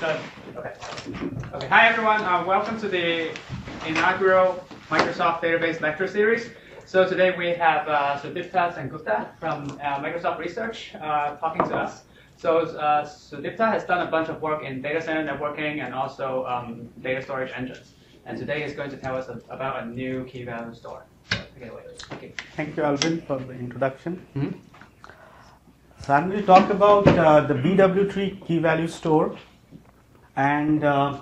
So, okay. Okay. Hi everyone. Uh, welcome to the inaugural Microsoft Database lecture series. So today we have uh, Sudipta Sengupta from uh, Microsoft Research uh, talking to us. So uh, Sudipta has done a bunch of work in data center networking and also um, data storage engines. And today he's going to tell us a, about a new key value store. Okay, it away. Thank you. Alvin, for the introduction. Mhm. So I'm going to talk about uh, the BW tree key value store and uh,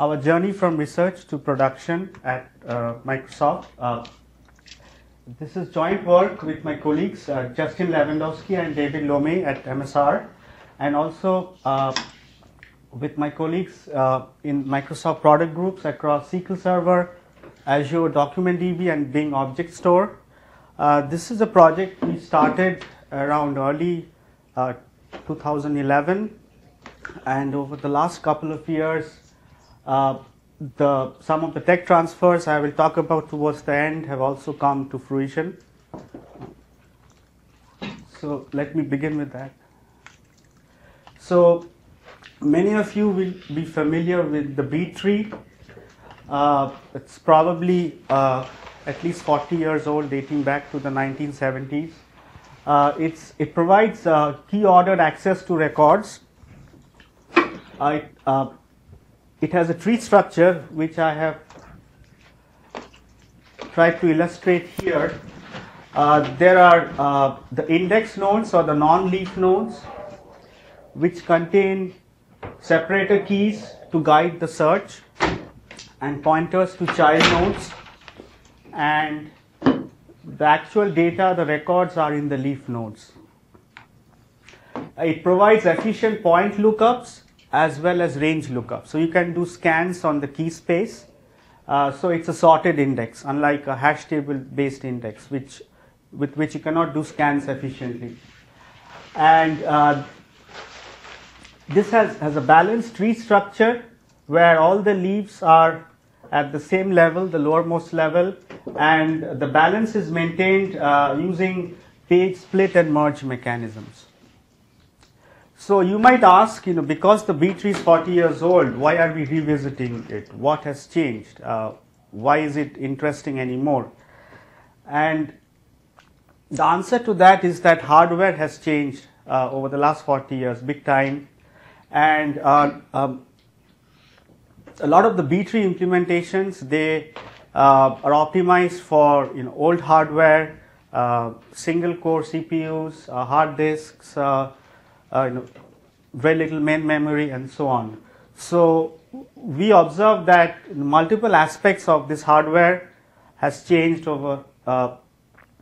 our journey from research to production at uh, Microsoft. Uh, this is joint work with my colleagues uh, Justin Levandoski and David Lomet at MSR, and also uh, with my colleagues uh, in Microsoft product groups across SQL Server, Azure Document DB, and Bing Object Store. This is a project we started around early uh, 2011, and over the last couple of years, uh, the some of the tech transfers I will talk about towards the end have also come to fruition. So let me begin with that. So many of you will be familiar with the B tree. Uh, it's probably uh, at least 40 years old, dating back to the 1970s. Uh, it's, it provides uh, key ordered access to records. Uh, it, uh, it has a tree structure which I have tried to illustrate here. Uh, there are uh, the index nodes or the non-leaf nodes which contain separator keys to guide the search and pointers to child nodes and the actual data, the records are in the leaf nodes. It provides efficient point lookups as well as range lookup. So you can do scans on the key space. Uh, so it's a sorted index, unlike a hash table based index, which with which you cannot do scans efficiently. And uh, this has, has a balanced tree structure where all the leaves are at the same level, the lowermost level, and the balance is maintained uh, using page split and merge mechanisms. So you might ask, you know, because the B tree is 40 years old, why are we revisiting it? What has changed? Uh, why is it interesting anymore? And the answer to that is that hardware has changed uh, over the last 40 years, big time, and uh, um, a lot of the B tree implementations they uh, are optimized for you know old hardware, uh, single core CPUs, uh, hard disks, you know, very little main memory, and so on. So we observe that multiple aspects of this hardware has changed over uh,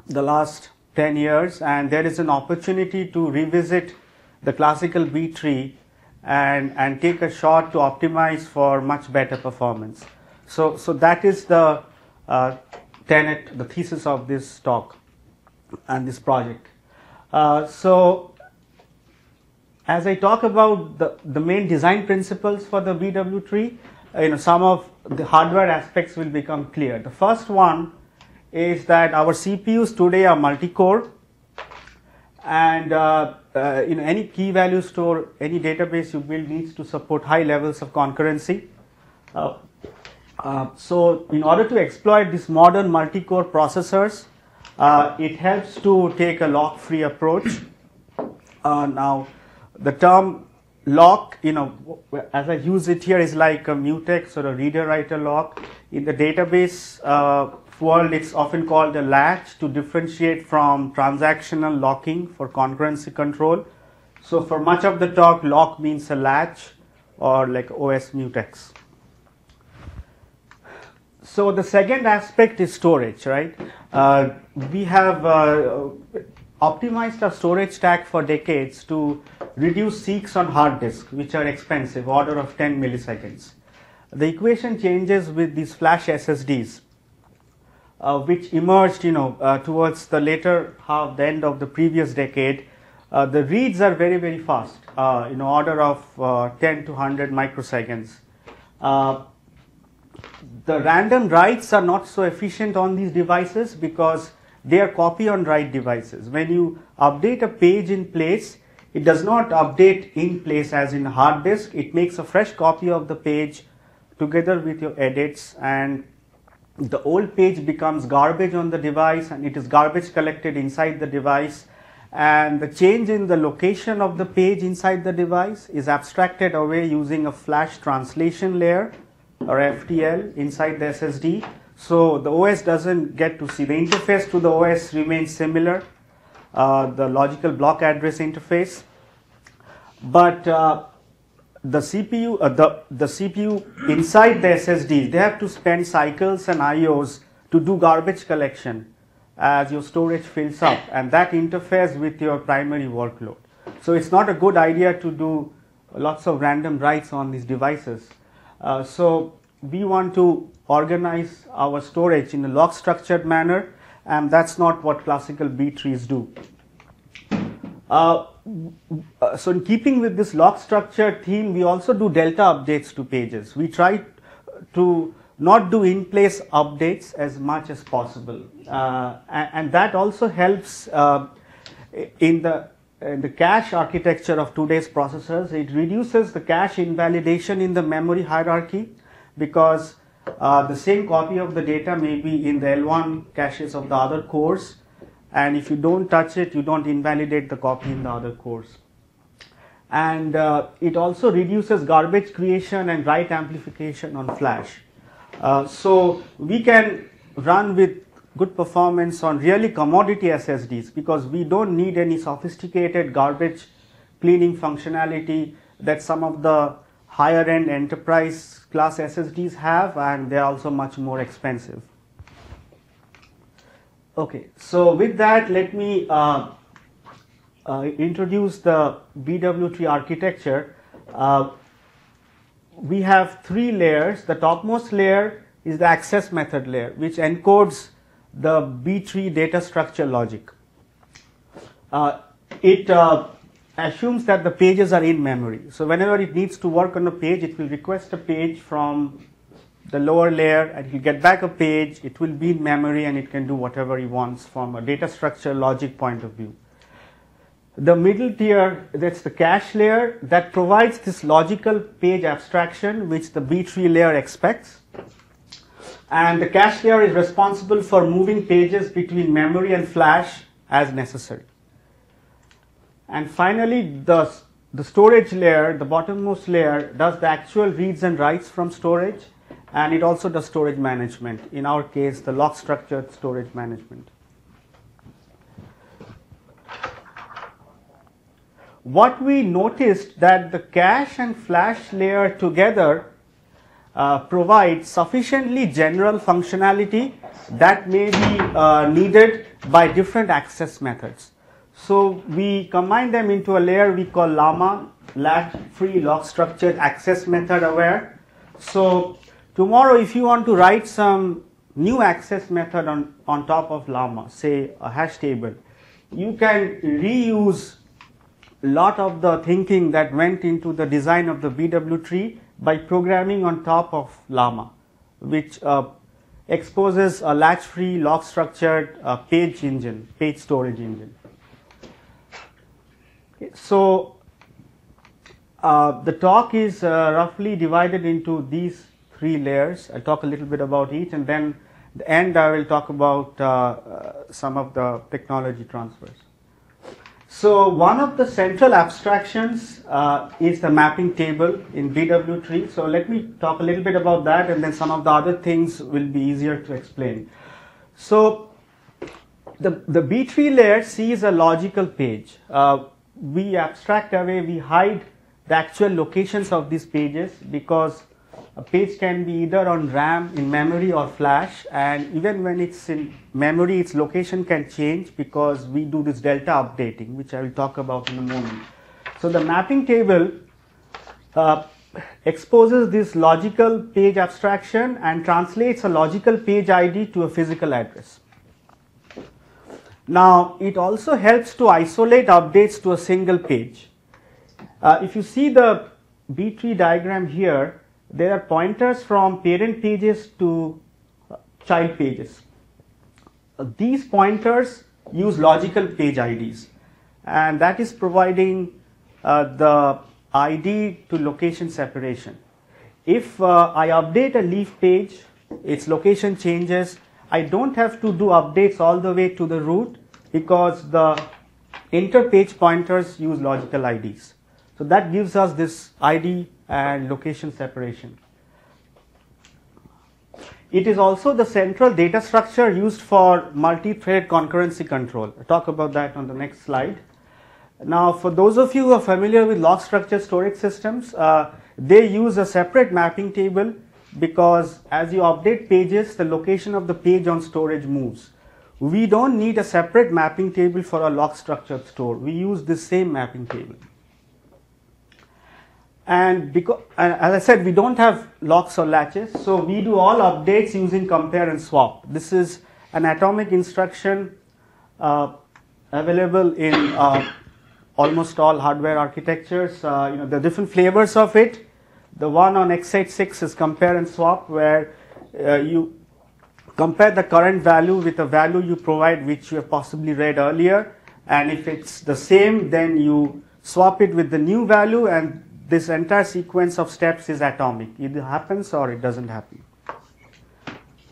the last 10 years, and there is an opportunity to revisit the classical B tree and, and take a shot to optimize for much better performance. So, so that is the uh, tenet, the thesis of this talk and this project. Uh, so, as I talk about the, the main design principles for the BW tree, uh, you know, some of the hardware aspects will become clear. The first one is that our CPUs today are multi-core and uh, uh, you know any key value store, any database you build needs to support high levels of concurrency. Uh, uh, so in order to exploit these modern multi-core processors, uh, it helps to take a lock-free approach. Now, the term lock, you know, as I use it here, is like a mutex or a reader-writer lock. In the database uh, world, it's often called a latch to differentiate from transactional locking for concurrency control. So for much of the talk, lock means a latch or like OS mutex. So the second aspect is storage, right? Uh, we have uh, optimized our storage stack for decades to reduce seeks on hard disk, which are expensive, order of 10 milliseconds. The equation changes with these flash SSDs, uh, which emerged, you know, uh, towards the later half, the end of the previous decade. Uh, the reads are very, very fast, uh, in order of uh, 10 to 100 microseconds. Uh, the random writes are not so efficient on these devices because they are copy on write devices. When you update a page in place, it does not update in place as in hard disk. It makes a fresh copy of the page together with your edits and the old page becomes garbage on the device and it is garbage collected inside the device and the change in the location of the page inside the device is abstracted away using a flash translation layer or FTL inside the SSD. So the OS doesn't get to see the interface to the OS remains similar, uh, the logical block address interface, but uh, the CPU, uh, the, the CPU inside the SSD, they have to spend cycles and IOs to do garbage collection as your storage fills up and that interferes with your primary workload. So it's not a good idea to do lots of random writes on these devices. Uh, so we want to organize our storage in a log structured manner and that's not what classical B trees do. Uh, so in keeping with this log structure theme, we also do delta updates to pages. We try to not do in place updates as much as possible. Uh, and, and, that also helps uh, in the in the cache architecture of today's processors. It reduces the cache invalidation in the memory hierarchy because uh, the same copy of the data may be in the L1 caches of the other cores and if you don't touch it, you don't invalidate the copy in the other cores. And uh, it also reduces garbage creation and write amplification on flash. Uh, so we can run with good performance on really commodity SSDs because we don't need any sophisticated garbage cleaning functionality that some of the higher end enterprise class SSDs have and they're also much more expensive. Okay, so with that, let me uh, uh, introduce the BW tree architecture. Uh, we have three layers. The topmost layer is the access method layer, which encodes the B tree data structure logic. Uh, it uh, assumes that the pages are in memory. So whenever it needs to work on a page, it will request a page from the lower layer and it will get back a page, it will be in memory and it can do whatever it wants from a data structure logic point of view. The middle tier, that's the cache layer that provides this logical page abstraction which the B tree layer expects. And the cache layer is responsible for moving pages between memory and flash as necessary. And finally, the, the storage layer, the bottommost layer, does the actual reads and writes from storage and it also does storage management. In our case, the log structured storage management. What we noticed that the cache and flash layer together uh, provide sufficiently general functionality that may be uh, needed by different access methods. So we combine them into a layer we call Llama, latch free log structured access method aware. So Tomorrow, if you want to write some new access method on, on top of Llama, say a hash table, you can reuse a lot of the thinking that went into the design of the BW tree by programming on top of Llama, which uh, exposes a latch-free, log-structured uh, page engine, page storage engine. So uh, the talk is uh, roughly divided into these three layers. I'll talk a little bit about each and then at the end I will talk about uh, uh, some of the technology transfers. So one of the central abstractions uh, is the mapping table in BW tree. So let me talk a little bit about that and then some of the other things will be easier to explain. So the, the B tree layer sees a logical page. Uh, we abstract away, we hide the actual locations of these pages because a page can be either on RAM in memory or flash and even when it's in memory its location can change because we do this delta updating which I will talk about in a moment. So the mapping table uh, exposes this logical page abstraction and translates a logical page ID to a physical address. Now it also helps to isolate updates to a single page. Uh, if you see the B tree diagram here, there are pointers from parent pages to uh, child pages. Uh, these pointers use logical page IDs and that is providing uh, the ID to location separation. If uh, I update a leaf page, its location changes, I don't have to do updates all the way to the root because the inter-page pointers use logical IDs. So that gives us this ID and location separation. It is also the central data structure used for multi-thread concurrency control. I'll talk about that on the next slide. Now, for those of you who are familiar with log structure storage systems, uh, they use a separate mapping table because as you update pages, the location of the page on storage moves. We don't need a separate mapping table for a log structured store. We use the same mapping table. And because, as I said, we don't have locks or latches, so we do all updates using compare and swap. This is an atomic instruction uh, available in uh, almost all hardware architectures. Uh, you know, the different flavors of it. The one on x86 is compare and swap, where uh, you compare the current value with a value you provide which you have possibly read earlier, and if it's the same, then you swap it with the new value and this entire sequence of steps is atomic. Either happens or it doesn't happen.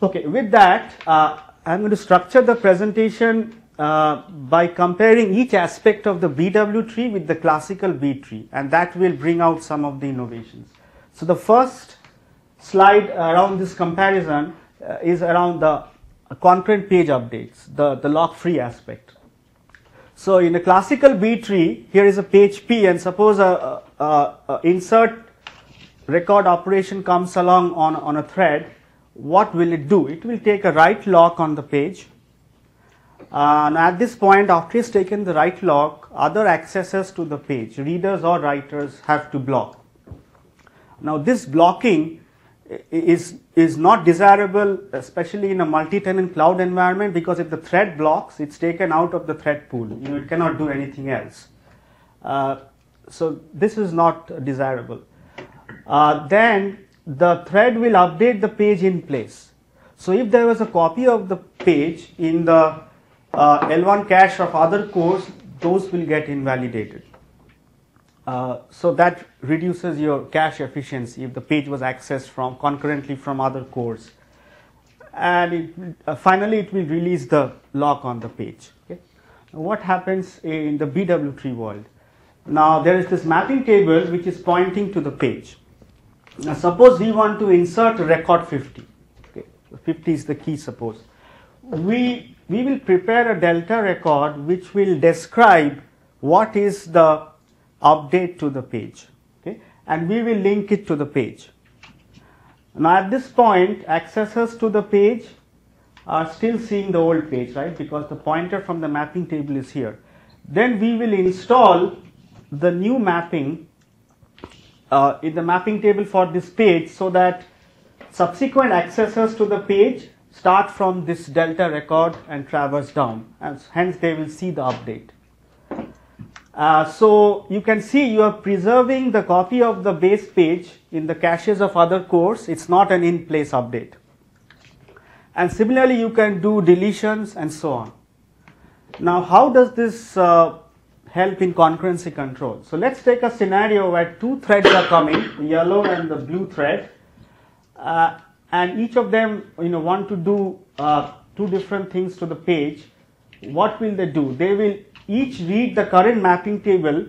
Okay, with that, uh, I'm going to structure the presentation uh, by comparing each aspect of the BW tree with the classical B tree, and that will bring out some of the innovations. So the first slide around this comparison uh, is around the concurrent page updates, the, the lock-free aspect. So in a classical B tree, here is a page P and suppose a, a, a insert record operation comes along on, on a thread, what will it do? It will take a write lock on the page. And at this point, after it's taken the write lock, other accesses to the page, readers or writers have to block. Now this blocking is, is not desirable, especially in a multi-tenant cloud environment, because if the thread blocks, it's taken out of the thread pool. You know, it cannot do anything else. Uh, so this is not desirable. Uh, then the thread will update the page in place. So if there was a copy of the page in the uh, L1 cache of other cores, those will get invalidated. Uh, so that reduces your cache efficiency if the page was accessed from concurrently from other cores. And it, uh, finally, it will release the lock on the page. Okay? What happens in the BW tree world? Now there is this mapping table which is pointing to the page. Now suppose we want to insert record 50. Okay? 50 is the key suppose. We, we will prepare a delta record which will describe what is the update to the page okay? And we will link it to the page. Now at this point accessors to the page are still seeing the old page right? Because the pointer from the mapping table is here. Then we will install the new mapping uh, in the mapping table for this page so that subsequent accessors to the page start from this delta record and traverse down. And hence they will see the update uh, so you can see you are preserving the copy of the base page in the caches of other cores. It's not an in-place update. And similarly, you can do deletions and so on. Now, how does this uh, help in concurrency control? So let's take a scenario where two threads are coming, the yellow and the blue thread, uh, and each of them, you know, want to do uh, two different things to the page. What will they do? They will each read the current mapping table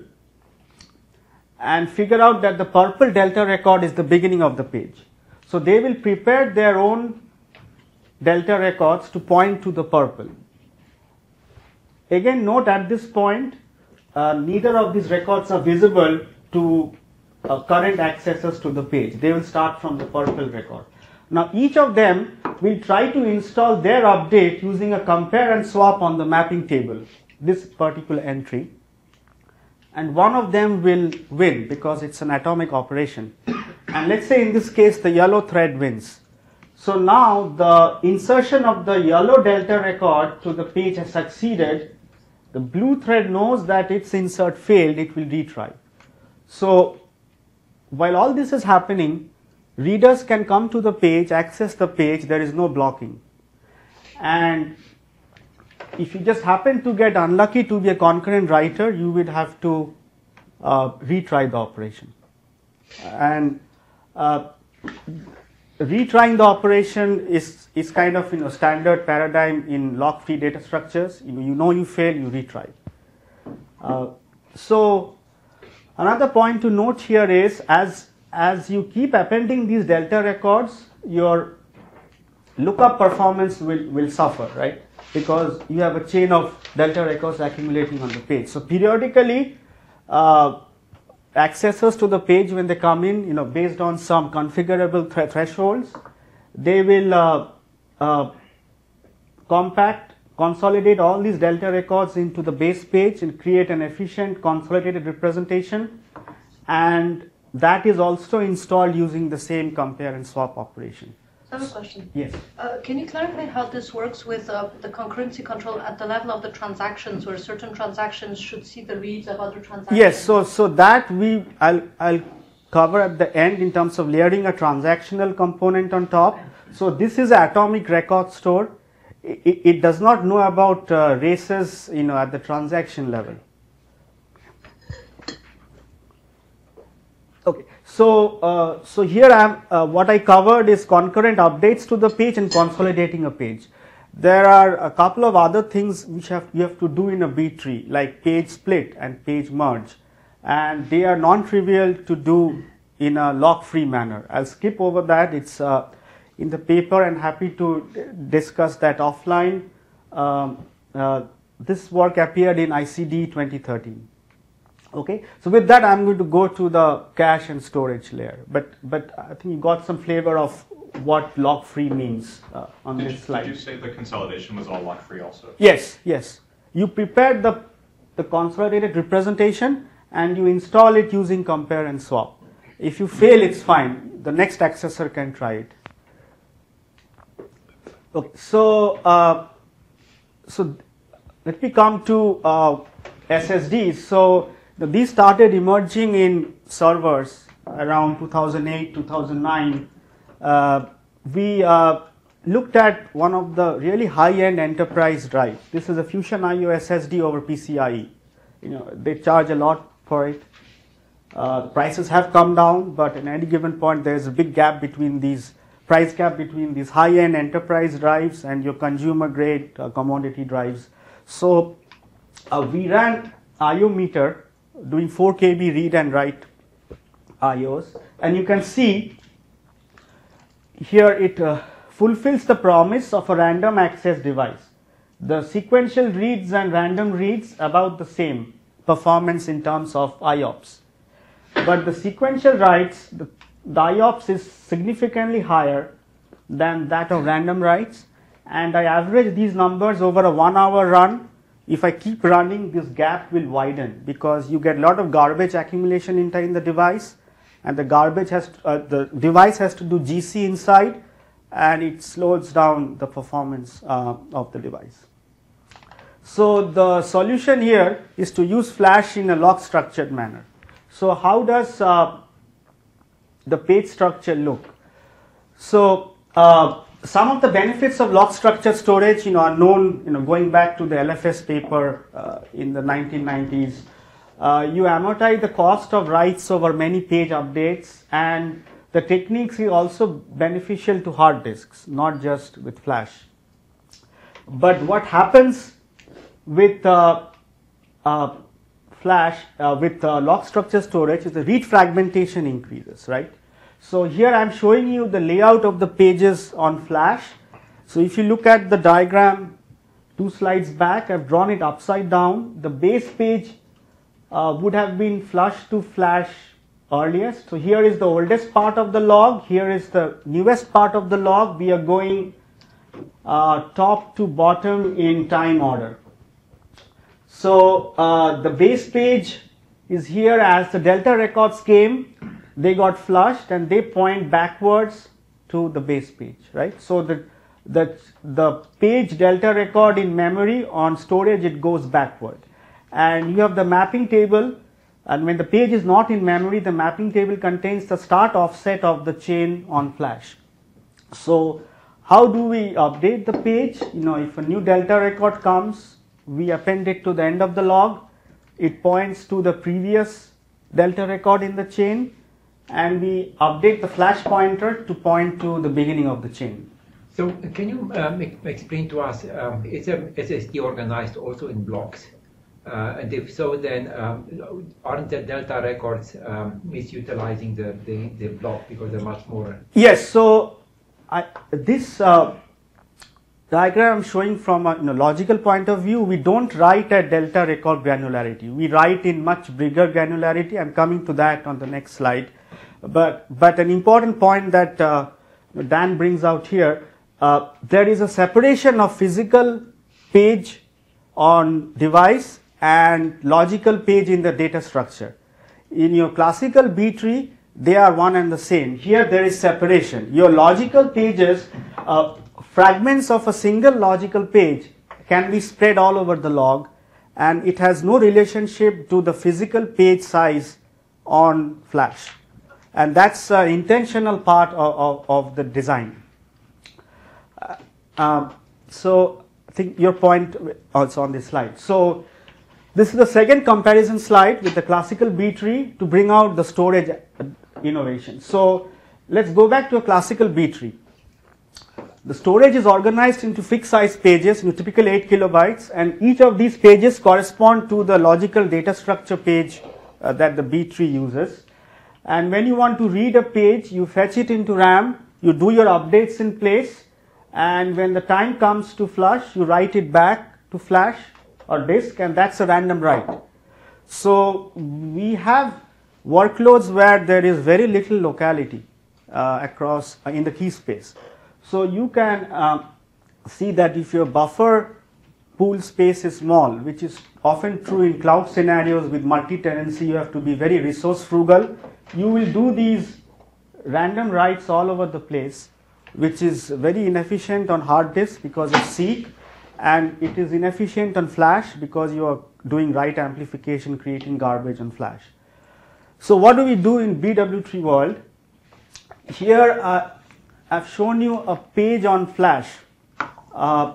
and figure out that the purple delta record is the beginning of the page. So they will prepare their own delta records to point to the purple. Again, note at this point, uh, neither of these records are visible to uh, current accessors to the page. They will start from the purple record. Now, each of them will try to install their update using a compare and swap on the mapping table this particular entry and one of them will win because it's an atomic operation. And let's say in this case the yellow thread wins. So now the insertion of the yellow delta record to the page has succeeded. The blue thread knows that its insert failed, it will retry. So while all this is happening, readers can come to the page, access the page, there is no blocking. And if you just happen to get unlucky to be a concurrent writer, you would have to uh, retry the operation. And uh, retrying the operation is, is kind of you know standard paradigm in lock-free data structures. You know, you know you fail, you retry. Uh, so another point to note here is as as you keep appending these delta records, your lookup performance will, will suffer, right? Because you have a chain of delta records accumulating on the page. So periodically, uh, accessors to the page when they come in, you know, based on some configurable th- thresholds, they will uh, uh, compact, consolidate all these delta records into the base page and create an efficient consolidated representation. And that is also installed using the same compare and swap operation. I have a question. Yes. Uh, Can you clarify how this works with uh, the concurrency control at the level of the transactions, where certain transactions should see the reads of other transactions? Yes, so so that we I'll I'll cover at the end in terms of layering a transactional component on top. So this is atomic record store. It, it does not know about uh, races, you know, at the transaction level. Okay, so uh, so here I am. Uh, what I covered is concurrent updates to the page and consolidating a page. There are a couple of other things which have you have to do in a B tree, like page split and page merge, and they are non-trivial to do in a lock-free manner. I'll skip over that. It's uh, in the paper, and happy to discuss that offline. Um, uh, this work appeared in ICDE 2013. Okay, so with that, I'm going to go to the cache and storage layer. But but I think you got some flavor of what lock-free means uh, on Did this you, slide. did you say the consolidation was all lock-free also? Yes, yes. You prepared the, the consolidated representation and you install it using compare and swap. If you fail, it's fine. The next accessor can try it. Okay, so uh, so let me come to uh, SSDs. So the, these started emerging in servers around 2008, 2009. Uh, we uh, looked at one of the really high-end enterprise drives. This is a Fusion IO SSD over PCIe. You know, they charge a lot for it. Uh, prices have come down, but at any given point, there's a big gap between these price gap between these high-end enterprise drives and your consumer-grade uh, commodity drives. So uh, we ran Iometer doing 4 KB read and write IOs, and you can see here it uh, fulfills the promise of a random access device. The sequential reads and random reads about the same performance in terms of IOPS. But the sequential writes, the, the IOPS is significantly higher than that of random writes. And I average these numbers over a one hour run. If I keep running, this gap will widen because you get a lot of garbage accumulation inside the device, and the garbage has to, uh, the device has to do GC inside, and it slows down the performance uh, of the device. So the solution here is to use flash in a log structured manner. So how does uh, the page structure look? So uh, some of the benefits of log structured storage, you know, are known. You know, going back to the LFS paper uh, in the 1990s, uh, you amortize the cost of writes over many page updates, and the techniques is also beneficial to hard disks, not just with flash. But what happens with uh, uh, flash uh, with uh, log structure storage is the read fragmentation increases, right? So here I'm showing you the layout of the pages on flash. So if you look at the diagram two slides back, I've drawn it upside down. The base page uh, would have been flushed to flash earliest. So here is the oldest part of the log. Here is the newest part of the log. We are going uh, top to bottom in time order. So uh, the base page is here as the delta records came, they got flushed and they point backwards to the base page, right? So the the the page delta record in memory on storage it goes backward, and you have the mapping table. And when the page is not in memory, the mapping table contains the start offset of the chain on flash. So how do we update the page? You know, if a new delta record comes, we append it to the end of the log. It points to the previous delta record in the chain and we update the flash pointer to point to the beginning of the chain. So can you um, explain to us, um, is a SSD organized also in blocks? Uh, and if so, then um, aren't the delta records um, misutilizing the, the, the, block because they're much more? Yes. So I, this uh, diagram I'm showing from a you know, logical point of view, we don't write at delta record granularity. We write in much bigger granularity. I'm coming to that on the next slide. But but an important point that uh, Dan brings out here, uh, there is a separation of physical page on device and logical page in the data structure. In your classical B tree, they are one and the same. Here there is separation. Your logical pages, uh, fragments of a single logical page can be spread all over the log and it has no relationship to the physical page size on flash. And that's an intentional part of, of, of the design. Uh, um, so I think your point also on this slide. So this is the second comparison slide with the classical B tree to bring out the storage innovation. So let's go back to a classical B tree. The storage is organized into fixed size pages, in typical 8 kilobytes, and each of these pages correspond to the logical data structure page uh, that the B tree uses. And when you want to read a page, you fetch it into RAM, you do your updates in place, and when the time comes to flush, you write it back to flash or disk and that's a random write. So we have workloads where there is very little locality uh, across uh, in the key space. So you can uh, see that if your buffer pool space is small, which is often true in cloud scenarios with multi-tenancy, you have to be very resource frugal. You will do these random writes all over the place, which is very inefficient on hard disk because of seek and it is inefficient on flash because you are doing write amplification creating garbage on flash. So what do we do in BW tree world? Here uh, I've shown you a page on flash. Uh,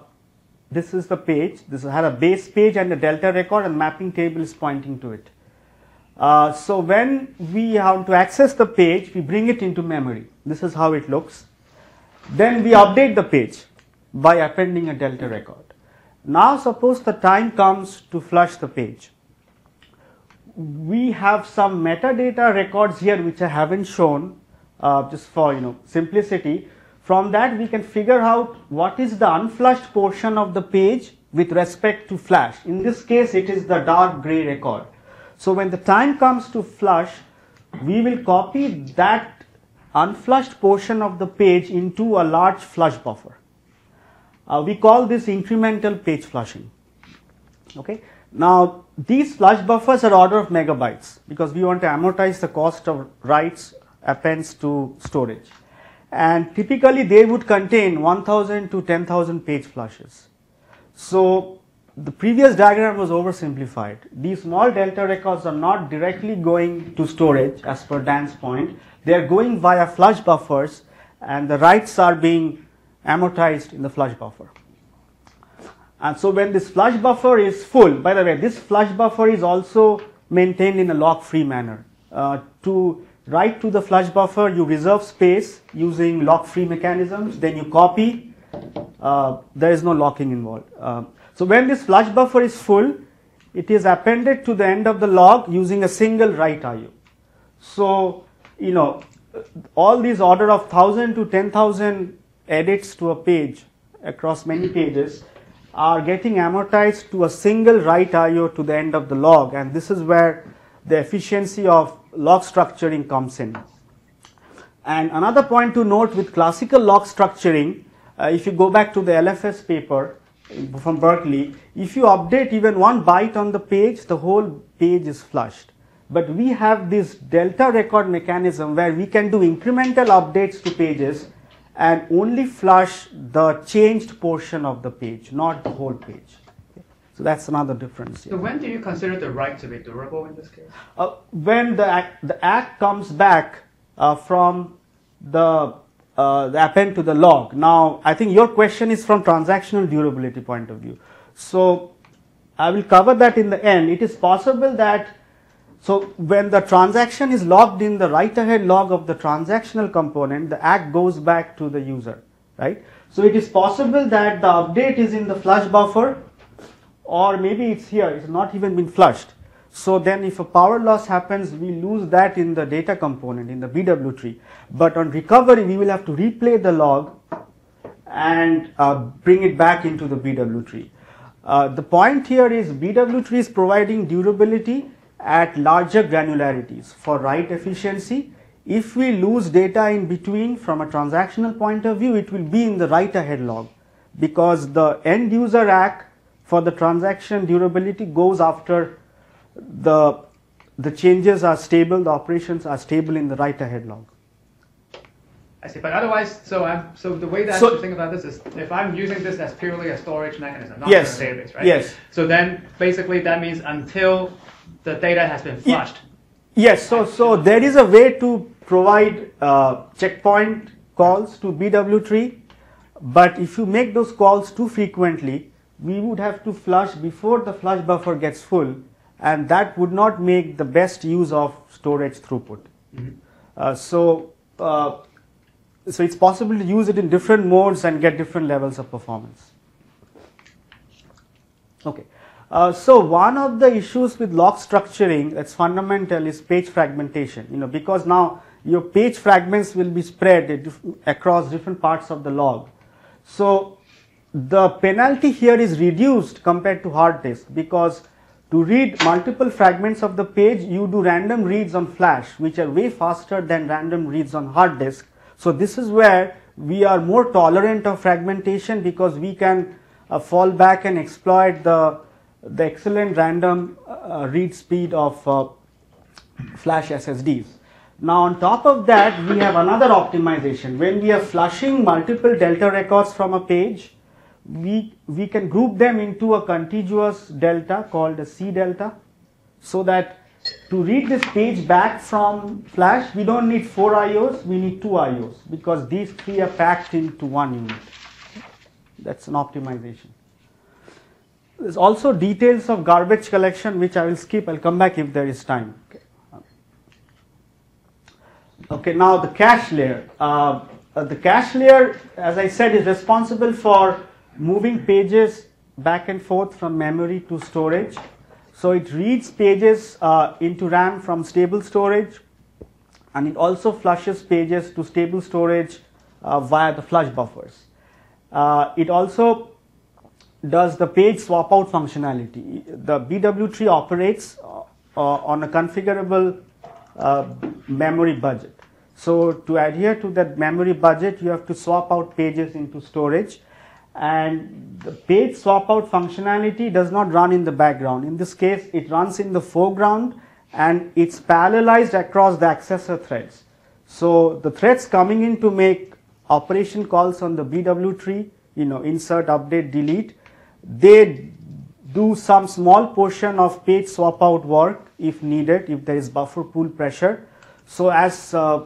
this is the page. This has a base page and a delta record and mapping table is pointing to it. Uh, so when we have to access the page, we bring it into memory. This is how it looks. Then we update the page by appending a delta record. Now suppose the time comes to flush the page. We have some metadata records here which I haven't shown uh, just for you know simplicity. From that we can figure out what is the unflushed portion of the page with respect to flash. In this case it is the dark gray record. So when the time comes to flush, we will copy that unflushed portion of the page into a large flush buffer. Uh, we call this incremental page flushing. Okay. Now these flush buffers are order of megabytes because we want to amortize the cost of writes appends to storage. And typically they would contain 1000 to 10,000 page flushes. So the previous diagram was oversimplified. These small delta records are not directly going to storage as per Dan's point. They are going via flush buffers and the writes are being amortized in the flush buffer. And so when this flush buffer is full, by the way, this flush buffer is also maintained in a lock-free manner. Uh, to write to the flush buffer, you reserve space using lock-free mechanisms, then you copy, uh, there is no locking involved. Uh, so when this flush buffer is full, it is appended to the end of the log using a single write IO. So, you know, all these order of 1000 to 10,000 edits to a page across many pages are getting amortized to a single write IO to the end of the log and this is where the efficiency of log structuring comes in. And another point to note with classical log structuring, uh, if you go back to the LFS paper from Berkeley, if you update even one byte on the page, the whole page is flushed. But we have this delta record mechanism where we can do incremental updates to pages and only flush the changed portion of the page, not the whole page. So that's another difference. Here. So when do you consider the write to be durable in this case? Uh, when the ACK, the ACK comes back uh, from the, uh, append to the log. Now, I think your question is from transactional durability point of view. So I will cover that in the end. It is possible that So when the transaction is logged in the write ahead log of the transactional component, the ACK goes back to the user, right? So it is possible that the update is in the flush buffer or maybe it's here, it's not even been flushed. So then if a power loss happens, we lose that in the data component in the BW tree. But on recovery, we will have to replay the log and uh, bring it back into the BW tree. Uh, the point here is BW tree is providing durability at larger granularities for write efficiency. If we lose data in between from a transactional point of view, it will be in the write ahead log because the end user ACK for the transaction durability goes after the, the changes are stable, the operations are stable in the write ahead log. I see, but otherwise, so I'm, so the way that I So- should think about this is, if I'm using this as purely a storage mechanism, not Yes, a database, right? yes. So then, basically, that means until the data has been flushed. Yes, so, so there is a way to provide uh, checkpoint calls to BW tree, but if you make those calls too frequently, we would have to flush before the flush buffer gets full, and that would not make the best use of storage throughput. Uh, so, uh, so it's possible to use it in different modes and get different levels of performance. Okay. Uh, so one of the issues with log structuring that's fundamental is page fragmentation. You know, because now your page fragments will be spread across different parts of the log. So the penalty here is reduced compared to hard disk because to read multiple fragments of the page, you do random reads on flash, which are way faster than random reads on hard disk. So this is where we are more tolerant of fragmentation because we can uh, fall back and exploit the the excellent random uh, read speed of uh, flash SSDs. Now on top of that, we have another optimization. When we are flushing multiple delta records from a page, we, we can group them into a contiguous delta called a C delta so that to read this page back from flash, we don't need four IOs, we need two IOs because these three are packed into one unit. That's an optimization. There's also details of garbage collection which I will skip. I'll come back if there is time. Okay, okay now the cache layer. Uh, uh, the cache layer, as I said, is responsible for moving pages back and forth from memory to storage. So it reads pages uh, into RAM from stable storage and it also flushes pages to stable storage uh, via the flush buffers. Uh, it also does the page swap out functionality. The BW tree operates uh, uh, on a configurable uh, memory budget. So to adhere to that memory budget, you have to swap out pages into storage. And the page swap out functionality does not run in the background. In this case, it runs in the foreground and it's parallelized across the accessor threads. So the threads coming in to make operation calls on the BW tree, you know, insert, update, delete, they do some small portion of page swap out work if needed, if there is buffer pool pressure. So as uh,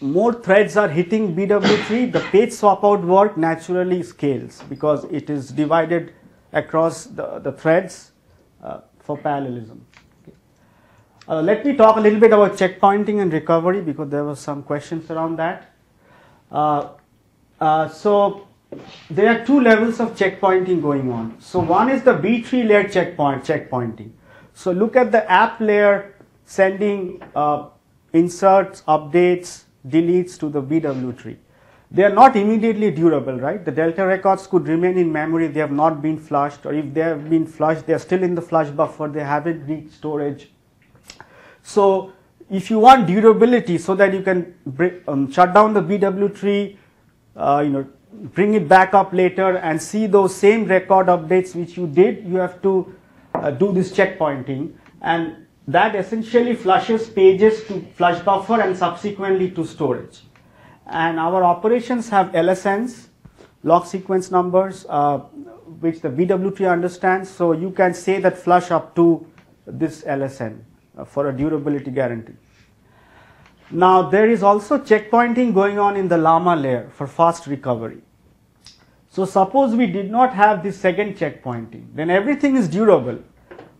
more threads are hitting BW tree, the page swap out work naturally scales because it is divided across the, the threads uh, for parallelism. Okay. Uh, let me talk a little bit about checkpointing and recovery because there were some questions around that. Uh, uh, so there are two levels of checkpointing going on. So one is the B tree layer checkpoint checkpointing. So look at the app layer sending uh, inserts, updates, deletes to the BW tree. They are not immediately durable, right? The delta records could remain in memory, they have not been flushed, or if they have been flushed, they are still in the flush buffer, they haven't reached storage. So if you want durability so that you can bring, um, shut down the BW tree, uh, you know, bring it back up later and see those same record updates which you did, you have to uh, do this checkpointing and that essentially flushes pages to flush buffer and subsequently to storage. And our operations have LSNs, log sequence numbers, uh, which the tree understands. So you can say that flush up to this LSN uh, for a durability guarantee. Now there is also checkpointing going on in the Llama layer for fast recovery. So suppose we did not have this second checkpointing, then everything is durable,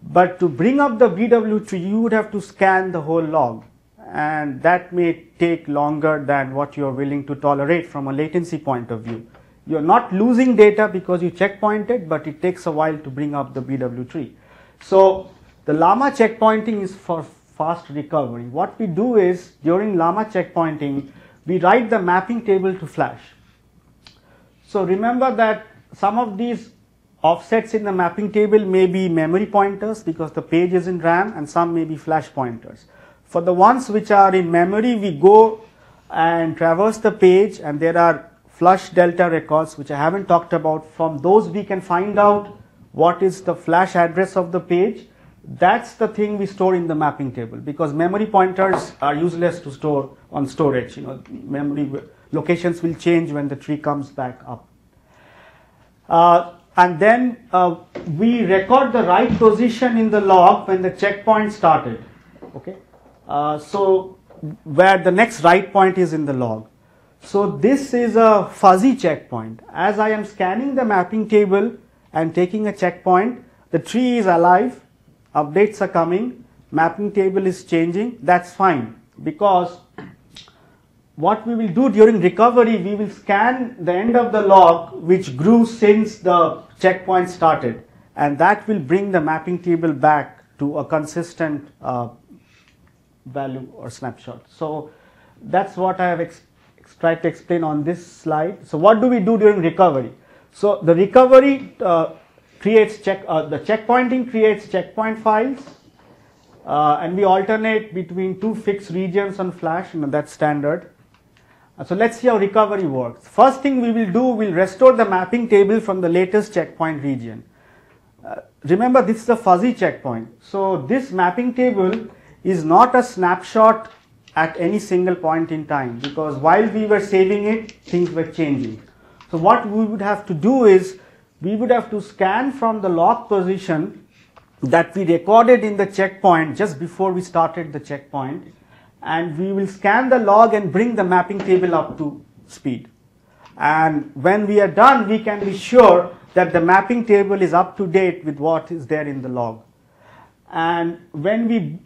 But to bring up the BW tree, you would have to scan the whole log, and that may take longer than what you are willing to tolerate from a latency point of view. You are not losing data because you checkpointed, but it takes a while to bring up the BW tree. So the llama checkpointing is for fast recovery. What we do is during llama checkpointing, we write the mapping table to flash. So remember that some of these offsets in the mapping table may be memory pointers because the page is in RAM and some may be flash pointers. For the ones which are in memory, we go and traverse the page and there are flush delta records which I haven't talked about. From those we can find out what is the flash address of the page. That's the thing we store in the mapping table because memory pointers are useless to store on storage. You know, memory locations will change when the tree comes back up. Uh, and then uh, we record the right position in the log when the checkpoint started. Okay, uh, so where the next write point is in the log. So this is a fuzzy checkpoint. As I am scanning the mapping table and taking a checkpoint, the tree is alive, updates are coming, mapping table is changing. That's fine because what we will do during recovery, we will scan the end of the log which grew since the checkpoint started and that will bring the mapping table back to a consistent uh, value or snapshot. So that's what I have ex- tried to explain on this slide. So what do we do during recovery? So the recovery uh, creates check, uh, the checkpointing creates checkpoint files uh, and we alternate between two fixed regions on flash, know, that's standard. Uh, so let's see how recovery works. First thing we will do, we'll restore the mapping table from the latest checkpoint region. Uh, remember this is a fuzzy checkpoint. So this mapping table is not a snapshot at any single point in time because while we were saving it, things were changing. So what we would have to do is we would have to scan from the log position that we recorded in the checkpoint just before we started the checkpoint and we will scan the log and bring the mapping table up to speed. And when we are done, we can be sure that the mapping table is up to date with what is there in the log. And when we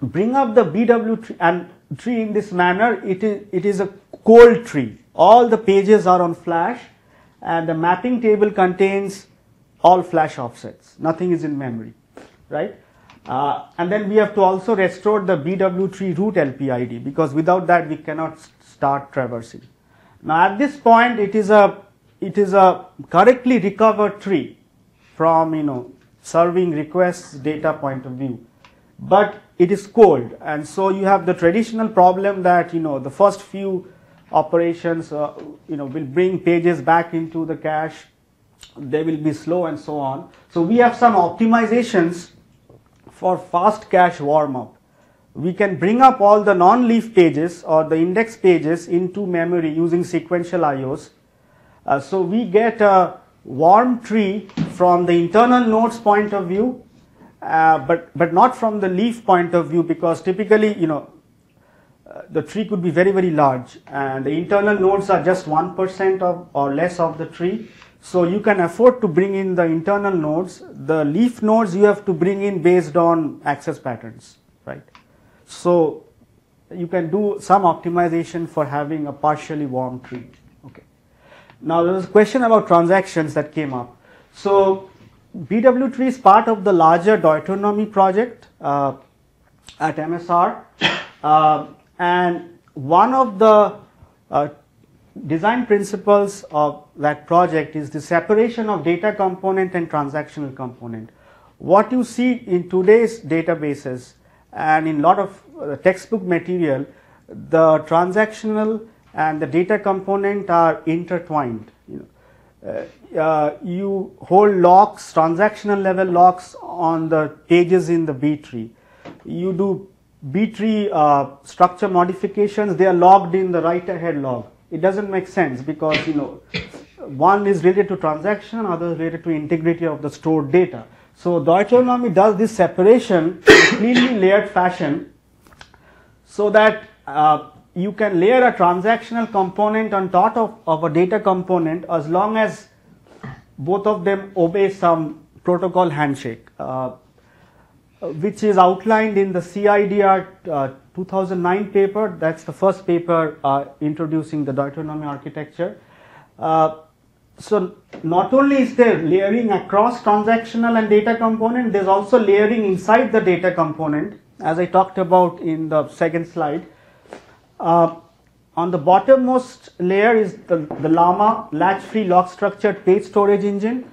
bring up the BW tree, and tree in this manner, it is, it is a cold tree. All the pages are on flash and the mapping table contains all flash offsets. Nothing is in memory, right? Uh, and then we have to also restore the BW tree root LPID because without that we cannot start traversing. Now at this point it is a it is a correctly recovered tree from you know serving requests data point of view, but it is cold and so you have the traditional problem that you know the first few operations uh, you know will bring pages back into the cache. They will be slow and so on. So we have some optimizations for fast cache warm up. We can bring up all the non-leaf pages or the index pages into memory using sequential IOs. Uh, so we get a warm tree from the internal nodes point of view, uh, but, but not from the leaf point of view because typically, you know, uh, the tree could be very, very large and the internal nodes are just 1% of or less of the tree. So you can afford to bring in the internal nodes. The leaf nodes you have to bring in based on access patterns, right? So you can do some optimization for having a partially warm tree. Okay. Now there was a question about transactions that came up. So BW tree is part of the larger Deuteronomy project uh, at MSR, uh, and one of the uh, design principles of that project is the separation of data component and transactional component. What you see in today's databases and in lot of uh, textbook material, the transactional and the data component are intertwined. You, know, uh, uh, you hold locks, transactional level locks on the pages in the B tree. You do B tree uh, structure modifications, they are logged in the write ahead log it doesn't make sense because you know one is related to transaction, other is related to integrity of the stored data. So Deuteronomy does this separation in a cleanly layered fashion so that uh, you can layer a transactional component on top of, of a data component as long as both of them obey some protocol handshake. Uh, which is outlined in the CIDR uh, 2009 paper. That's the first paper uh, introducing the Deuteronomy architecture. Uh, so not only is there layering across transactional and data component, there's also layering inside the data component, as I talked about in the second slide. Uh, on the bottommost layer is the, the Llama latch-free log structured page storage engine,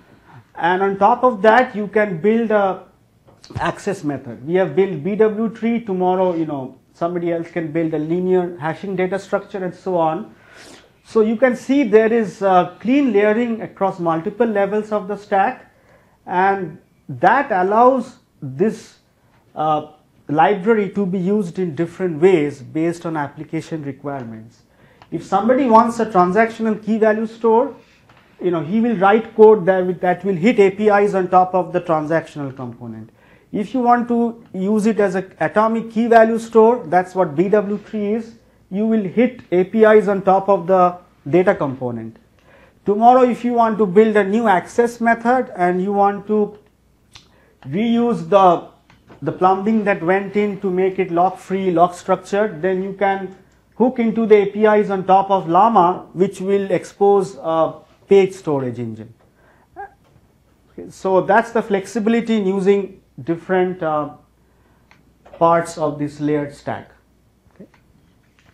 and on top of that you can build a access method. We have built BW tree. Tomorrow, you know, somebody else can build a linear hashing data structure and so on. So you can see there is uh, clean layering across multiple levels of the stack, and that allows this uh, library to be used in different ways based on application requirements. If somebody wants a transactional key value store, you know, he will write code that will, that will hit APIs on top of the transactional component. If you want to use it as an atomic key value store, that's what BW tree is, you will hit APIs on top of the data component. Tomorrow, if you want to build a new access method and you want to reuse the, the plumbing that went in to make it lock free, log structured, then you can hook into the APIs on top of Llama, which will expose a page storage engine. So that's the flexibility in using different uh, parts of this layered stack.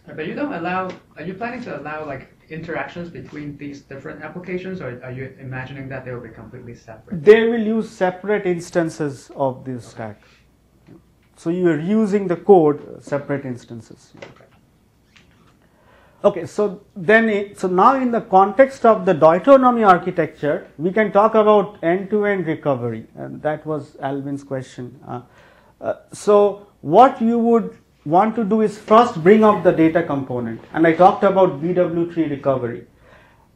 But you don't allow, are you planning to allow like interactions between these different applications or are you imagining that they will be completely separate? They will use separate instances of this stack. So you are using the code separate instances. Okay, so then, it, so now in the context of the Deuteronomy architecture, we can talk about end-to-end recovery, and that was Alvin's question. Uh, uh, so what you would want to do is first bring up the data component, and I talked about BW tree recovery.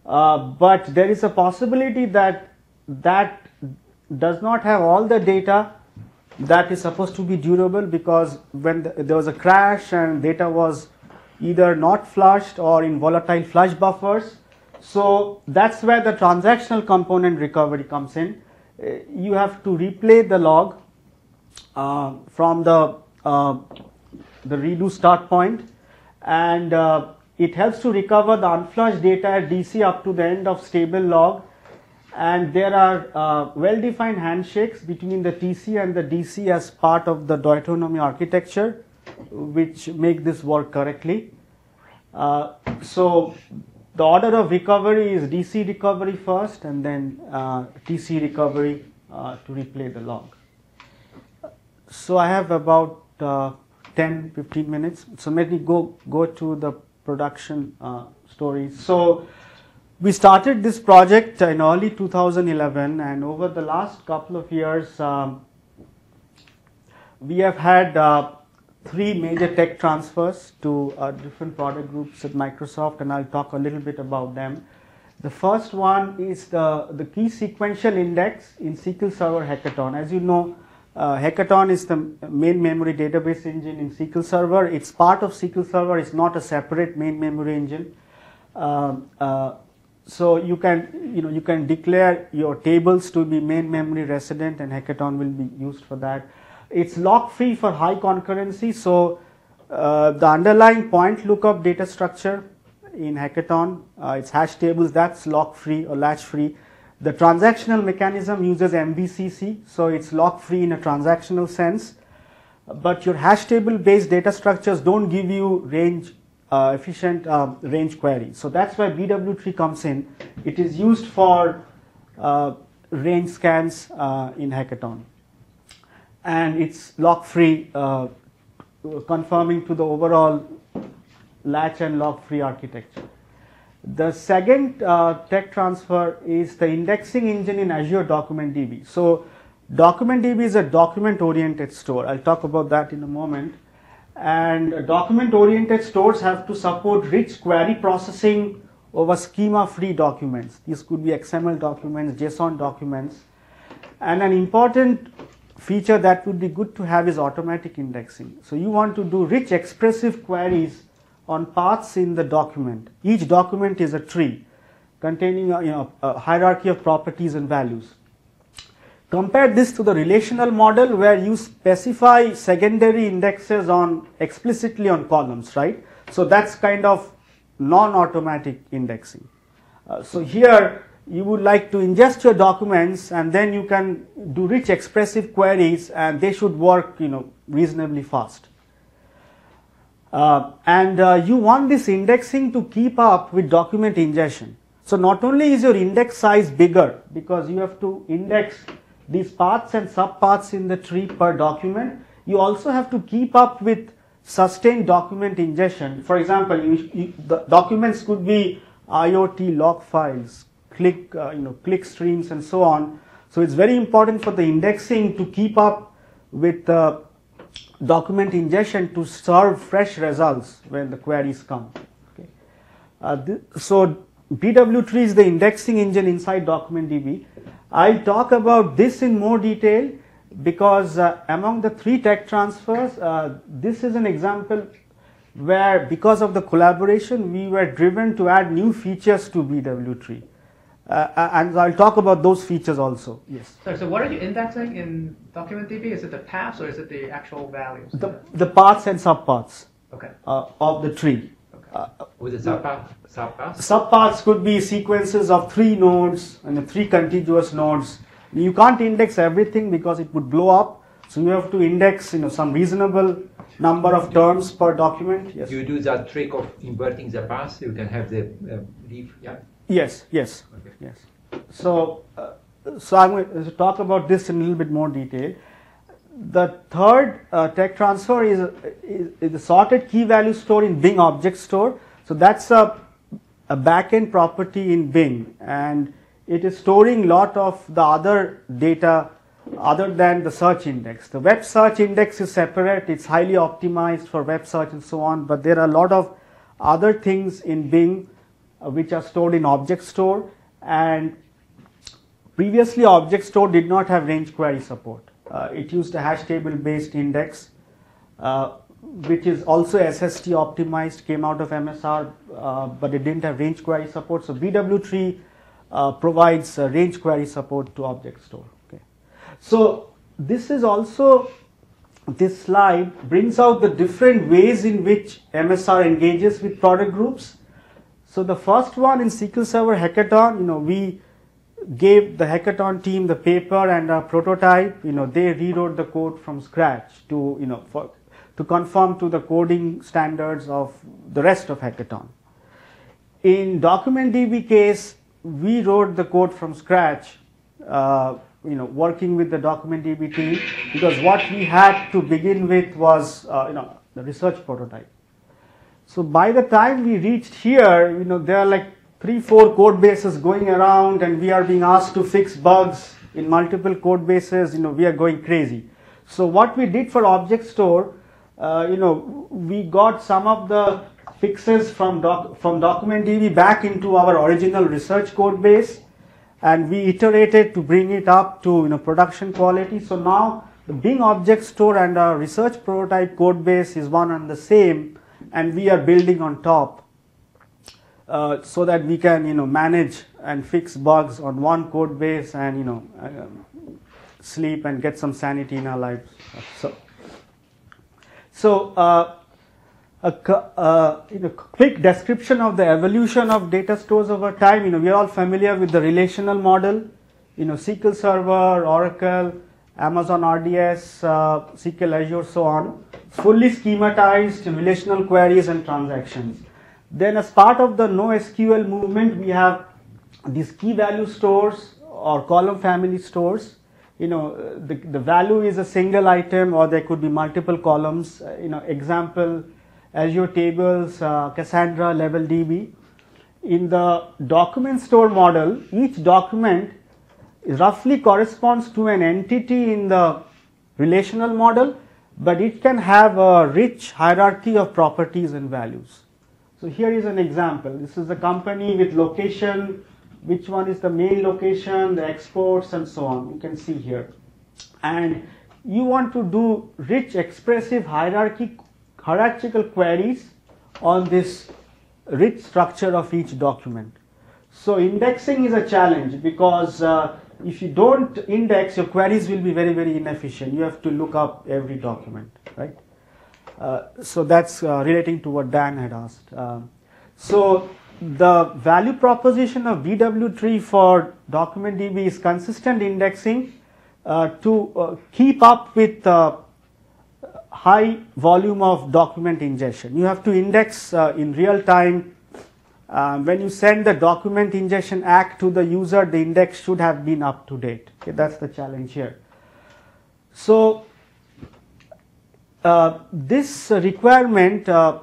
Uh, but there is a possibility that that does not have all the data that is supposed to be durable because when the, there was a crash and data was either not flushed or in volatile flush buffers. So that's where the transactional component recovery comes in. Uh, you have to replay the log uh, from the uh, the redo start point, and uh, it helps to recover the unflushed data at DC up to the end of stable log. And there are uh, well-defined handshakes between the TC and the DC as part of the Deuteronomy architecture which make this work correctly. Uh, so the order of recovery is DC recovery first and then uh, TC recovery uh, to replay the log. So I have about uh, 10 15 minutes. So let me go, go to the production uh, stories. So we started this project in early 2011 and over the last couple of years um, we have had uh, three major tech transfers to uh, different product groups at Microsoft, and I'll talk a little bit about them. The first one is the, the key sequential index in SQL Server Hekaton. As you know, uh, Hekaton is the main memory database engine in SQL Server. It's part of SQL Server. It's not a separate main memory engine. Um, uh, so you can you know you can declare your tables to be main memory resident, and Hekaton will be used for that. It's lock free for high concurrency. So uh, the underlying point lookup data structure in Hekaton, uh, it's hash tables, that's lock free or latch free. The transactional mechanism uses MVCC, so it's lock free in a transactional sense. But your hash table based data structures don't give you range uh, efficient uh, range queries. So that's why BW tree comes in. It is used for uh, range scans uh, in Hekaton and it's lock free, uh, conforming to the overall latch and lock free architecture. The second uh, tech transfer is the indexing engine in Azure Document DB. So, Document DB is a document oriented store. I'll talk about that in a moment. And document oriented stores have to support rich query processing over schema free documents. These could be XML documents, JSON documents. And an important feature that would be good to have is automatic indexing. So you want to do rich expressive queries on paths in the document. Each document is a tree containing a, you know, a hierarchy of properties and values. compare this to the relational model where you specify secondary indexes on explicitly on columns, right? So that's kind of non-automatic indexing. Uh, so here you would like to ingest your documents and then you can do rich expressive queries and they should work you know reasonably fast. Uh, and uh, you want this indexing to keep up with document ingestion. So not only is your index size bigger because you have to index these paths and subpaths in the tree per document, you also have to keep up with sustained document ingestion. For example, you, you, the documents could be IoT log files, click, uh, you know, click streams and so on. So it's very important for the indexing to keep up with uh, document ingestion to serve fresh results when the queries come. Okay. Uh, so BW tree is the indexing engine inside DocumentDB. I'll talk about this in more detail because uh, among the three tech transfers, uh, this is an example where because of the collaboration we were driven to add new features to BW tree. Uh, uh, and I'll talk about those features also. Yes. Sorry, so what are you indexing in DocumentDB? Is it the paths or is it the actual values? The, the paths and subpaths okay. uh, of the tree. Okay. Uh, With the subpath, subpath. subpaths could be sequences of three nodes and three contiguous nodes. You can't index everything because it would blow up. So you have to index you know, some reasonable number of terms per document. Yes. You do that trick of inverting the path, you can have the uh, leaf, yeah. Yes, yes, Okay. Yes. So, uh, so I'm going to talk about this in a little bit more detail. The third uh, tech transfer is, is, is the sorted key value store in Bing Object Store. So that's a, a backend property in Bing, and it is storing lot of the other data other than the search index. The web search index is separate; it's highly optimized for web search and so on. But there are a lot of other things in Bing uh, which are stored in object store and previously object store did not have range query support. Uh, it used a hash table based index uh, which is also SSD optimized came out of msr uh, but it didn't have range query support. So BW tree uh, provides uh, range query support to object store. Okay. So this is also this slide brings out the different ways in which msr engages with product groups so the first one in SQL Server Hekaton, you know, we gave the Hekaton team the paper and a prototype. You know, they rewrote the code from scratch to, you know, for, to conform to the coding standards of the rest of Hekaton. In DocumentDB case, we wrote the code from scratch. Uh, you know, working with the DocumentDB team because what we had to begin with was, uh, you know, the research prototype. So by the time we reached here, you know, there are like three, four code bases going around and we are being asked to fix bugs in multiple code bases, you know, we are going crazy. So what we did for Object Store, uh, you know, we got some of the fixes from, doc, from DocumentDB back into our original research code base and we iterated to bring it up to, you know, production quality. So now the Bing Object Store and our research prototype code base is one and the same and we are building on top uh, so that we can you know manage and fix bugs on one code base and you know um, sleep and get some sanity in our lives. So so uh, a uh, you know, quick description of the evolution of data stores over time. You know we are all familiar with the relational model. You know SQL Server Oracle Amazon RDS, uh, SQL Azure, so on, fully schematized relational queries and transactions. Then as part of the NoSQL movement, we have these key value stores or column family stores. You know, the, the value is a single item or there could be multiple columns. Uh, you know, example, Azure Tables, uh, Cassandra, Level DB. In the document store model, each document roughly corresponds to an entity in the relational model, but it can have a rich hierarchy of properties and values. So here is an example. This is a company with location, which one is the main location, the exports and so on. You can see here. And you want to do rich expressive hierarchy, hierarchical queries on this rich structure of each document. So indexing is a challenge because uh, if you don't index, your queries will be very, very inefficient. You have to look up every document, right? Uh, so that's uh, relating to what Dan had asked. Um, so the value proposition of BW tree for DocumentDB is consistent indexing uh, to uh, keep up with high volume of document ingestion. You have to index uh, in real time. Um, when you send the document ingestion ACK to the user, the index should have been up to date. Okay, that's the challenge here. So uh, this requirement uh,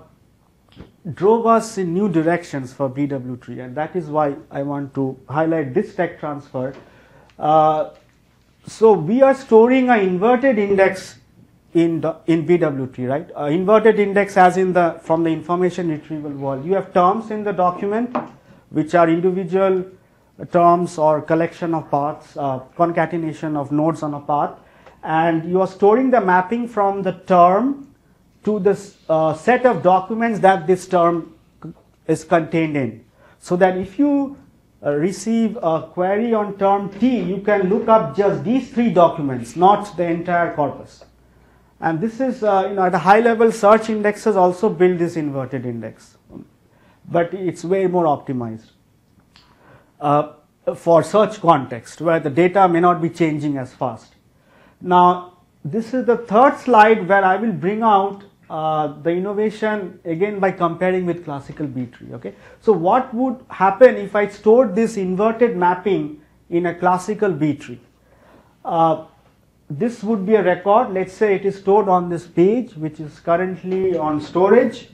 drove us in new directions for BW tree, and that is why I want to highlight this tech transfer. Uh, so we are storing an inverted index in the, in BW tree, right? Uh, inverted index as in the from the information retrieval world. You have terms in the document which are individual terms or collection of paths, uh, concatenation of nodes on a path, and you are storing the mapping from the term to the uh, set of documents that this term is contained in. So that if you uh, receive a query on term T, you can look up just these three documents, not the entire corpus. And this is, uh, you know, at a high level, search indexes also build this inverted index, but it's way more optimized uh, for search context where the data may not be changing as fast. Now, this is the third slide where I will bring out uh, the innovation again by comparing with classical B tree. Okay, so what would happen if I stored this inverted mapping in a classical B tree? Uh, this would be a record. Let's say it is stored on this page, which is currently on storage,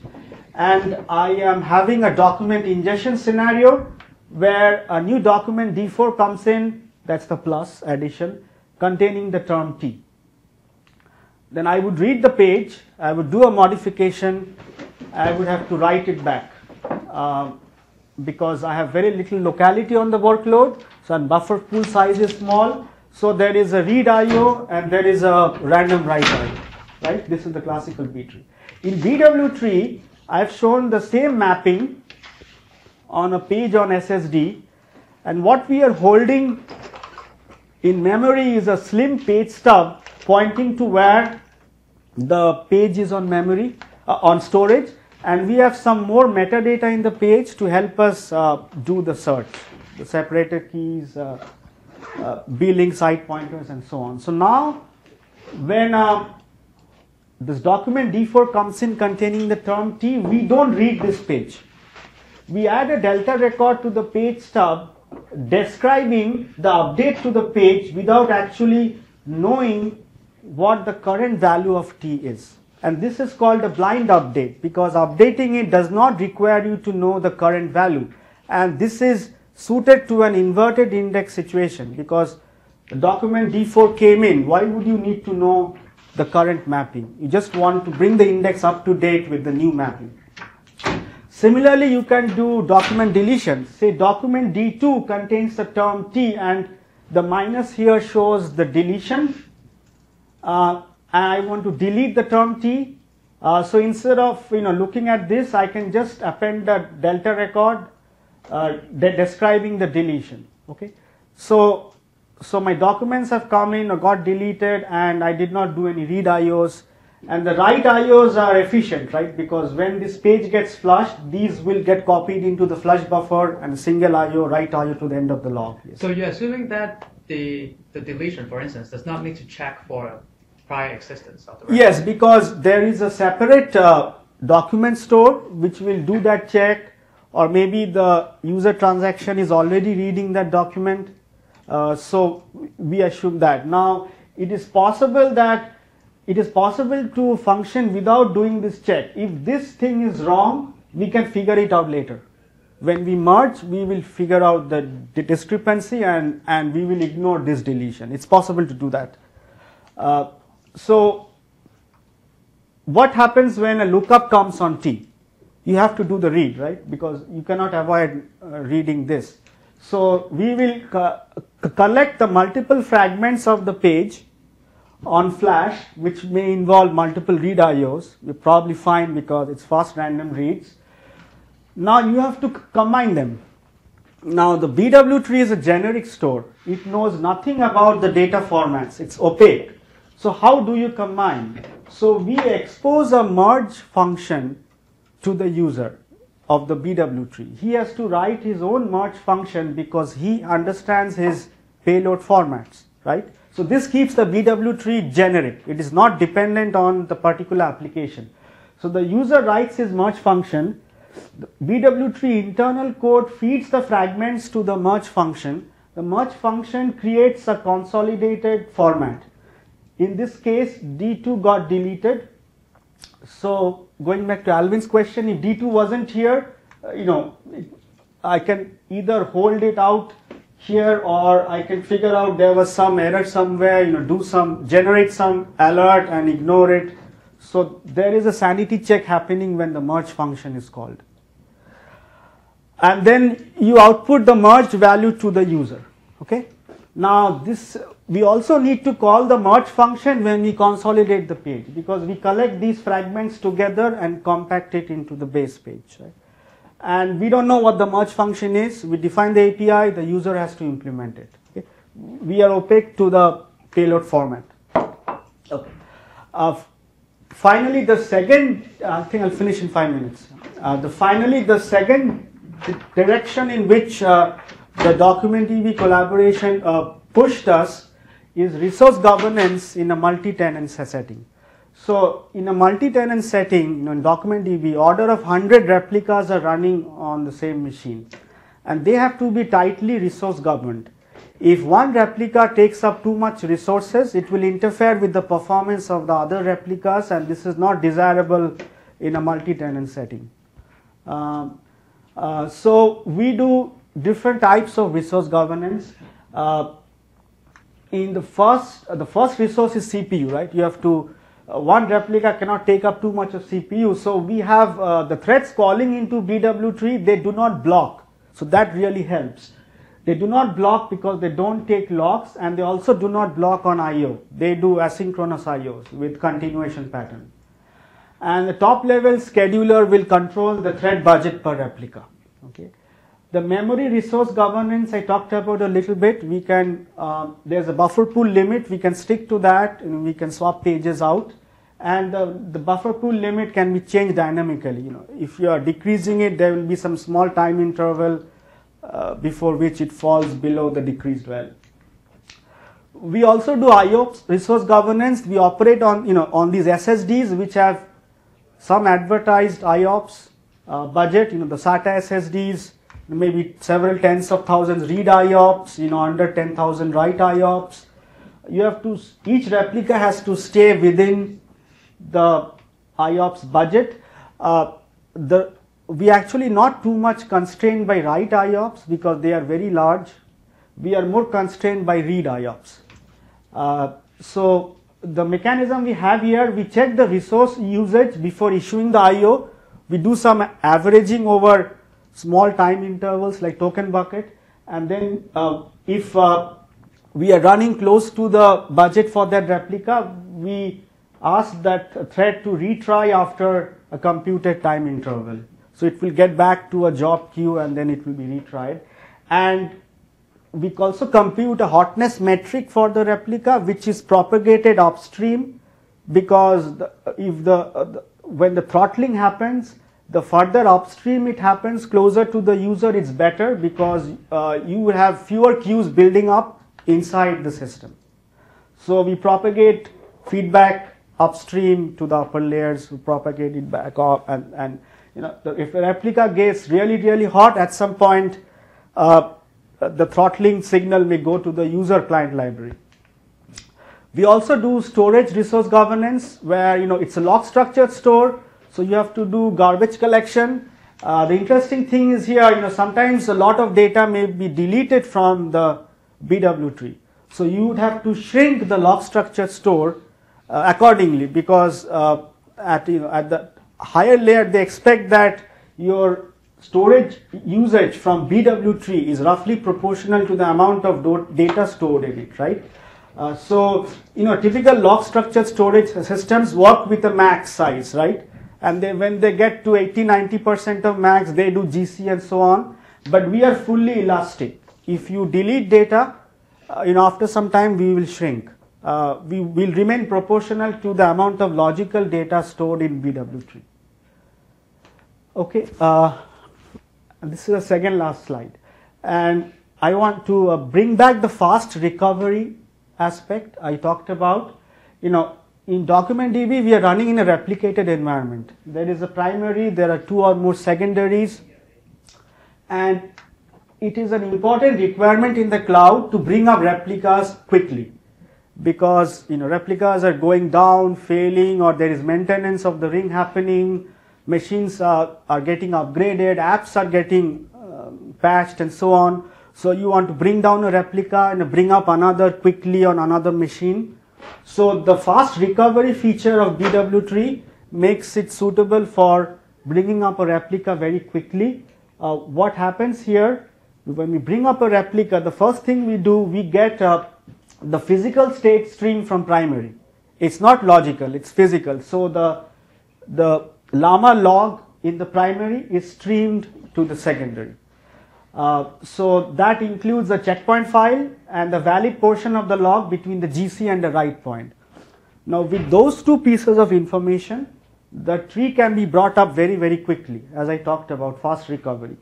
and I am having a document ingestion scenario where a new document D4 comes in. That's the plus addition containing the term T. Then I would read the page, I would do a modification, I would have to write it back uh, because I have very little locality on the workload, so and buffer pool size is small, so there is a read IO and there is a random write IO, right? This is the classical B tree. In BW tree, I have shown the same mapping on a page on SSD, and what we are holding in memory is a slim page stub pointing to where the page is on memory uh, on storage and we have some more metadata in the page to help us uh, do the search the separated keys uh, uh b-link side pointers and so on so now when uh, this document d4 comes in containing the term t we don't read this page we add a delta record to the page stub describing the update to the page without actually knowing what the current value of t is. And this is called a blind update because updating it does not require you to know the current value. And this is suited to an inverted index situation because the document D4 came in. Why would you need to know the current mapping? You just want to bring the index up to date with the new mapping. Similarly, you can do document deletion. Say document D2 contains the term T and the minus here shows the deletion uh, I want to delete the term t. Uh, so instead of you know looking at this, I can just append the delta record uh, de describing the deletion. Okay, so so my documents have come in or got deleted, and I did not do any read IOs. And the write IOs are efficient, right? Because when this page gets flushed, these will get copied into the flush buffer and single IO, write IO to the end of the log. Yes. So you're assuming that the the deletion, for instance, does not need to check for prior existence of the record. Yes, because there is a separate uh, document store which will do that check or maybe the user transaction is already reading that document. Uh, so we assume that. Now it is possible that it is possible to function without doing this check. If this thing is wrong, we can figure it out later. When we merge, we will figure out the, discrepancy and, and we will ignore this deletion. It's possible to do that. Uh, so what happens when a lookup comes on T? You have to do the read, right? Because you cannot avoid uh, reading this. So we will co collect the multiple fragments of the page on flash, which may involve multiple read IOs. You probably find because it's fast random reads. Now you have to combine them. now the BW tree is a generic store. It knows nothing about the data formats. It's opaque. So how do you combine? So we expose a merge function to the user of the BW tree. He has to write his own merge function because he understands his payload formats, right? So this keeps the BW tree generic. It is not dependent on the particular application. So the user writes his merge function. The BW tree internal code feeds the fragments to the merge function. The merge function creates a consolidated format. In this case, D2 got deleted. So going back to Alvin's question, if D2 wasn't here, uh, you know, I can either hold it out here or I can figure out there was some error somewhere, you know, do some, generate some alert and ignore it. So there is a sanity check happening when the merge function is called. And then you output the merged value to the user, okay? Now this, we also need to call the merge function when we consolidate the page because we collect these fragments together and compact it into the base page, right? and we don't know what the merge function is. We define the API, the user has to implement it. Okay? We are opaque to the payload format. Okay. Uh, finally, the second, I think I'll finish in five minutes. Uh, the finally, the second direction in which uh, the document DB collaboration uh, pushed us is resource governance in a multi-tenant setting. So in a multi-tenant setting, you know, in DocumentDB, order of 100 replicas are running on the same machine. And they have to be tightly resource governed. If one replica takes up too much resources, it will interfere with the performance of the other replicas and this is not desirable in a multi-tenant setting. Um, uh, so we do different types of resource governance. Uh, in the first, uh, the first resource is CPU, right? You have to uh, one replica cannot take up too much of CPU. So we have uh, the threads calling into BW tree, they do not block. So that really helps. They do not block because they don't take locks and they also do not block on IO. They do asynchronous IOs with continuation pattern. And the top level scheduler will control the thread budget per replica. Okay. The memory resource governance I talked about a little bit. We can, uh, there's a buffer pool limit. We can stick to that. And we can swap pages out. And uh, the buffer pool limit can be changed dynamically. You know, if you are decreasing it, there will be some small time interval uh, before which it falls below the decreased value. We also do IOPS resource governance. We operate on, you know, on these SSDs which have some advertised IOPS uh, budget. You know, the SATA SSDs maybe several tens of thousands read IOPS, you know, under 10,000 write IOPS. You have to, each replica has to stay within the IOPS budget. Uh, the, we actually not too much constrained by write IOPS because they are very large. We are more constrained by read IOPS. Uh, so the mechanism we have here, we check the resource usage before issuing the IO. We do some averaging over small time intervals like token bucket and then uh, if uh, we are running close to the budget for that replica we ask that thread to retry after a computed time interval. So it will get back to a job queue and then it will be retried. And we also compute a hotness metric for the replica which is propagated upstream because the, if the, uh, the when the throttling happens the further upstream it happens closer to the user it's better because uh, you will have fewer queues building up inside the system. So we propagate feedback upstream to the upper layers we propagate it back up and, and you know if a replica gets really really hot at some point uh, the throttling signal may go to the user client library. We also do storage resource governance where you know it's a log structured store so you have to do garbage collection. Uh, the interesting thing is here, you know, sometimes a lot of data may be deleted from the BW tree. So you would have to shrink the log structure store uh, accordingly because uh, at, you know, at the higher layer they expect that your storage usage from BW tree is roughly proportional to the amount of data stored in it, right? Uh, so, you know, typical log structured storage systems work with a max size, right? And they, when they get to 80 90% of max they do gc and so on but we are fully elastic. If you delete data, uh, you know, after some time we will shrink. Uh, we will remain proportional to the amount of logical data stored in BW tree. Okay, uh, this is the second last slide. And I want to uh, bring back the fast recovery aspect I talked about. You know, in DocumentDB, we are running in a replicated environment. There is a primary, there are two or more secondaries, and it is an important requirement in the cloud to bring up replicas quickly because you know replicas are going down, failing, or there is maintenance of the ring happening. Machines are, are getting upgraded, apps are getting um, patched, and so on. So you want to bring down a replica and bring up another quickly on another machine. So the fast recovery feature of BW tree makes it suitable for bringing up a replica very quickly. Uh, what happens here when we bring up a replica? The first thing we do, we get uh, the physical state stream from primary. It's not logical; it's physical. So the the llama log in the primary is streamed to the secondary. Uh, so that includes the checkpoint file and the valid portion of the log between the GC and the write point. Now with those two pieces of information, the tree can be brought up very very quickly as I talked about fast recovery.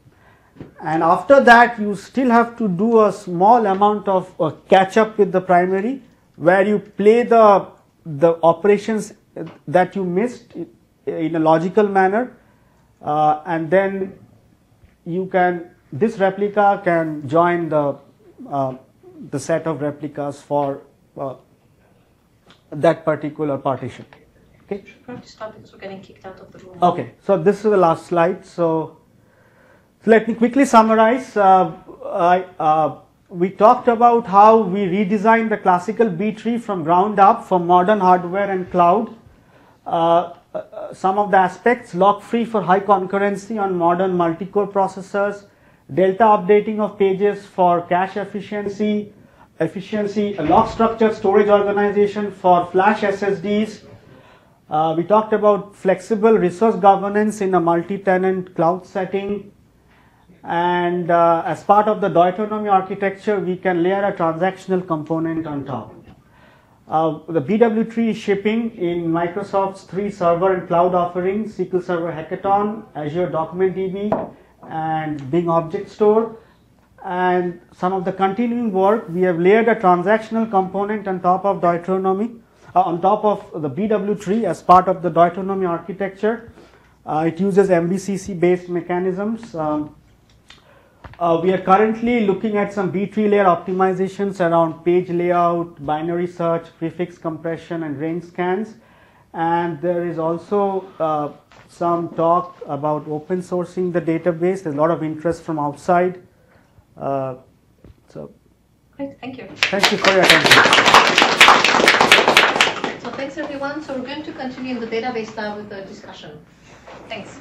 And after that you still have to do a small amount of uh, catch up with the primary where you play the, the operations that you missed in a logical manner uh, and then you can this replica can join the uh, the set of replicas for uh, that particular partition. Okay. Probably stop because we're getting kicked out of the room. Okay. So this is the last slide. So, so let me quickly summarize. Uh, I, uh, we talked about how we redesigned the classical B tree from ground up for modern hardware and cloud. Uh, uh some of the aspects lock free for high concurrency on modern multi-core processors delta updating of pages for cache efficiency, efficiency, log structure storage organization for flash SSDs. Uh, we talked about flexible resource governance in a multi-tenant cloud setting. And uh, as part of the Deuteronomy architecture, we can layer a transactional component on top. Uh, the BW tree is shipping in Microsoft's three server and cloud offerings, SQL Server Hekaton, Azure Document DB, and Bing Object Store. And some of the continuing work, we have layered a transactional component on top of Deuteronomy, uh, on top of the BW tree as part of the Deuteronomy architecture. Uh, it uses MVCC based mechanisms. Um, uh, we are currently looking at some B tree layer optimizations around page layout, binary search, prefix compression, and range scans. And there is also uh, some talk about open sourcing the database. There's a lot of interest from outside. Uh, so, Great, thank you. Thank you for your attention. So thanks everyone. So we're going to continue in the database now with the discussion. Thanks.